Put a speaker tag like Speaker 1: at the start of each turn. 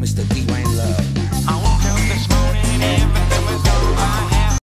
Speaker 1: Mr. D. Wayne Love.